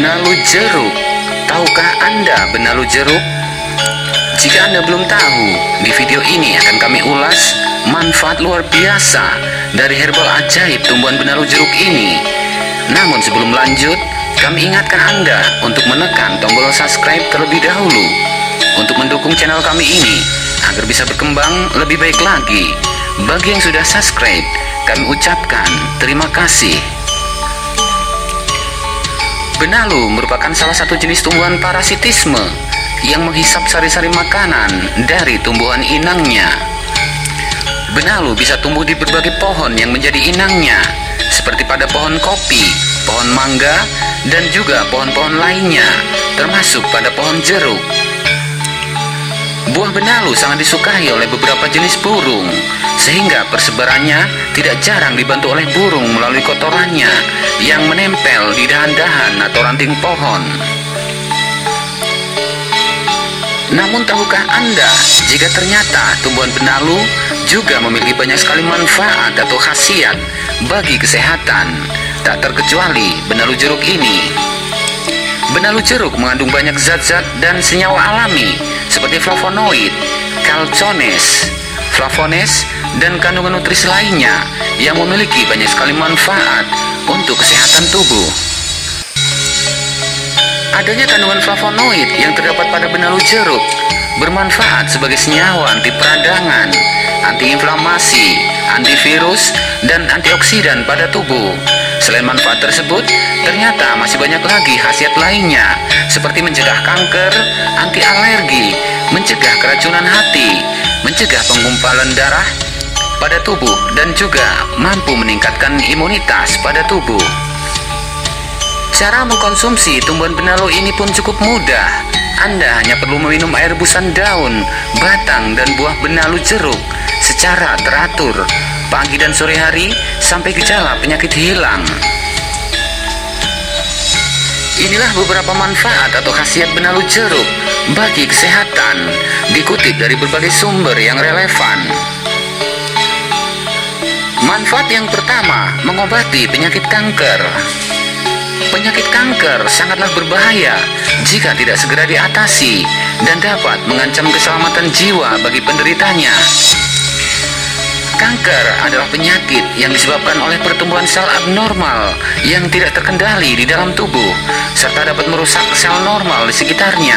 Jeruk. Tahukah Anda benalu jeruk? Jika Anda belum tahu, di video ini akan kami ulas manfaat luar biasa dari herbal ajaib tumbuhan benalu jeruk ini. Namun sebelum lanjut, kami ingatkan Anda untuk menekan tombol subscribe terlebih dahulu untuk mendukung channel kami ini agar bisa berkembang lebih baik lagi. Bagi yang sudah subscribe, kami ucapkan terima kasih. Benalu merupakan salah satu jenis tumbuhan parasitisme yang menghisap sari-sari makanan dari tumbuhan inangnya. Benalu bisa tumbuh di berbagai pohon yang menjadi inangnya, seperti pada pohon kopi, pohon mangga, dan juga pohon-pohon lainnya, termasuk pada pohon jeruk. Buah benalu sangat disukai oleh beberapa jenis burung, sehingga persebarannya tidak jarang dibantu oleh burung melalui kotorannya yang menempel di dahan-dahan atau ranting pohon. Namun tahukah Anda jika ternyata tumbuhan benalu juga memiliki banyak sekali manfaat atau khasiat bagi kesehatan, tak terkecuali benalu jeruk ini. Benalu jeruk mengandung banyak zat-zat dan senyawa alami seperti flavonoid, kalcones, flavones, dan kandungan nutrisi lainnya yang memiliki banyak sekali manfaat untuk kesehatan tubuh. Adanya kandungan flavonoid yang terdapat pada benalu jeruk bermanfaat sebagai senyawa anti peradangan, antiinflamasi, antivirus, dan antioksidan pada tubuh. Selain manfaat tersebut, ternyata masih banyak lagi khasiat lainnya seperti mencegah kanker, anti alergi, mencegah keracunan hati, mencegah penggumpalan darah pada tubuh dan juga mampu meningkatkan imunitas pada tubuh. Cara mengkonsumsi tumbuhan benalu ini pun cukup mudah. Anda hanya perlu meminum air rebusan daun, batang, dan buah benalu jeruk secara teratur pagi dan sore hari sampai gejala penyakit hilang. Inilah beberapa manfaat atau khasiat benalu jeruk bagi kesehatan dikutip dari berbagai sumber yang relevan. Manfaat yang pertama, mengobati penyakit kanker. Penyakit kanker sangatlah berbahaya jika tidak segera diatasi dan dapat mengancam keselamatan jiwa bagi penderitanya. Kanker adalah penyakit yang disebabkan oleh pertumbuhan sel abnormal yang tidak terkendali di dalam tubuh, serta dapat merusak sel normal di sekitarnya,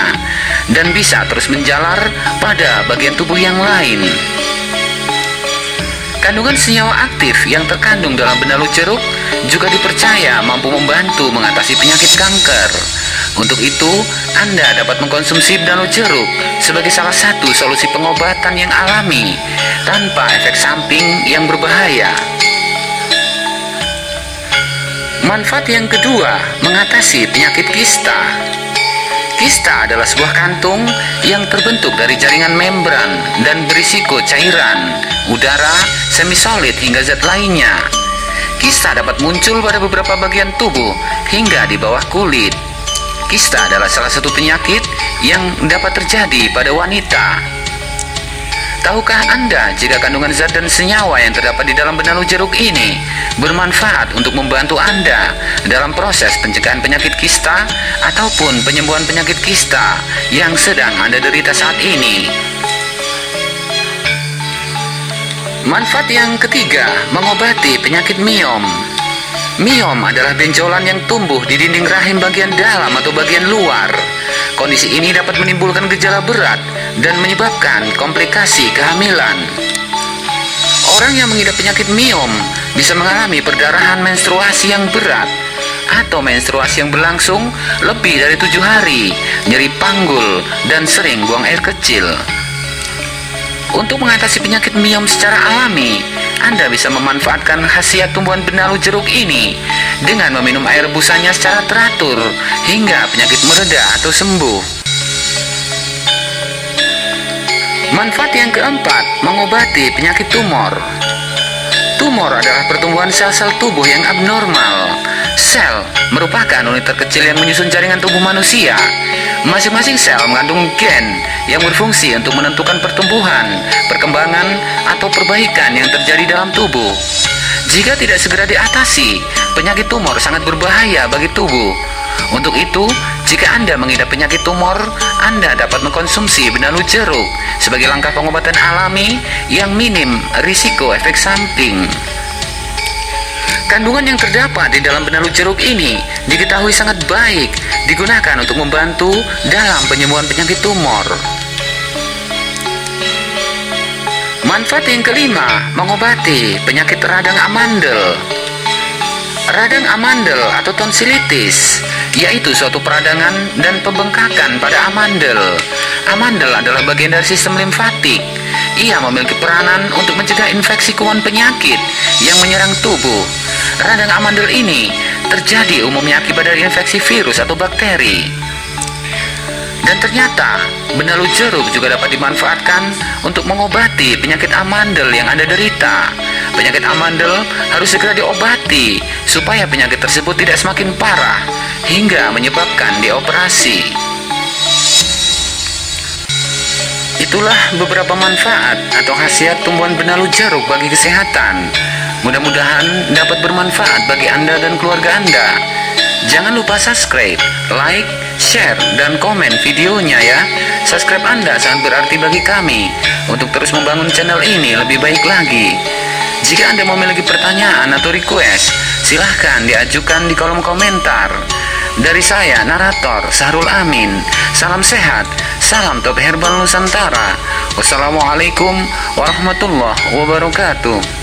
dan bisa terus menjalar pada bagian tubuh yang lain. Kandungan senyawa aktif yang terkandung dalam benalu jeruk juga dipercaya mampu membantu mengatasi penyakit kanker. Untuk itu, Anda dapat mengkonsumsi benalu jeruk sebagai salah satu solusi pengobatan yang alami tanpa efek samping yang berbahaya. Manfaat yang kedua, mengatasi penyakit kista. Kista adalah sebuah kantung yang terbentuk dari jaringan membran dan berisiko cairan, udara, semisolid hingga zat lainnya. Kista dapat muncul pada beberapa bagian tubuh hingga di bawah kulit. Kista adalah salah satu penyakit yang dapat terjadi pada wanita. Tahukah Anda jika kandungan zat dan senyawa yang terdapat di dalam benalu jeruk ini bermanfaat untuk membantu Anda dalam proses pencegahan penyakit kista ataupun penyembuhan penyakit kista yang sedang Anda derita saat ini? Manfaat yang ketiga, mengobati penyakit miom. Miom adalah benjolan yang tumbuh di dinding rahim bagian dalam atau bagian luar. Kondisi ini dapat menimbulkan gejala berat dan menyebabkan komplikasi kehamilan. Orang yang mengidap penyakit miom bisa mengalami perdarahan menstruasi yang berat atau menstruasi yang berlangsung lebih dari tujuh hari, nyeri panggul, dan sering buang air kecil. Untuk mengatasi penyakit miom secara alami, Anda bisa memanfaatkan khasiat tumbuhan benalu jeruk ini dengan meminum air rebusannya secara teratur hingga penyakit mereda atau sembuh. Manfaat yang keempat, mengobati penyakit tumor. Tumor adalah pertumbuhan sel-sel tubuh yang abnormal. Sel merupakan unit terkecil yang menyusun jaringan tubuh manusia. Masing-masing sel mengandung gen yang berfungsi untuk menentukan pertumbuhan, perkembangan, atau perbaikan yang terjadi dalam tubuh. Jika tidak segera diatasi, penyakit tumor sangat berbahaya bagi tubuh. Untuk itu, jika Anda mengidap penyakit tumor, Anda dapat mengkonsumsi benalu jeruk sebagai langkah pengobatan alami yang minim risiko efek samping. Kandungan yang terdapat di dalam benalu jeruk ini diketahui sangat baik digunakan untuk membantu dalam penyembuhan penyakit tumor. Manfaat yang kelima, mengobati penyakit radang amandel. Radang amandel atau tonsilitis yaitu suatu peradangan dan pembengkakan pada amandel. Amandel adalah bagian dari sistem limfatik. Ia memiliki peranan untuk mencegah infeksi kuman penyakit yang menyerang tubuh. Radang amandel ini terjadi umumnya akibat dari infeksi virus atau bakteri. Dan ternyata benalu jeruk juga dapat dimanfaatkan untuk mengobati penyakit amandel yang Anda derita. Penyakit amandel harus segera diobati supaya penyakit tersebut tidak semakin parah hingga menyebabkan dioperasi. Itulah beberapa manfaat atau khasiat tumbuhan benalu jeruk bagi kesehatan. Mudah-mudahan dapat bermanfaat bagi Anda dan keluarga Anda. Jangan lupa subscribe, like, share, dan komen videonya ya. Subscribe Anda sangat berarti bagi kami untuk terus membangun channel ini lebih baik lagi. Jika Anda memiliki pertanyaan atau request, silahkan diajukan di kolom komentar. Dari saya, narator Sahrul Amin. Salam sehat, salam top herbal Nusantara. Wassalamualaikum warahmatullahi wabarakatuh.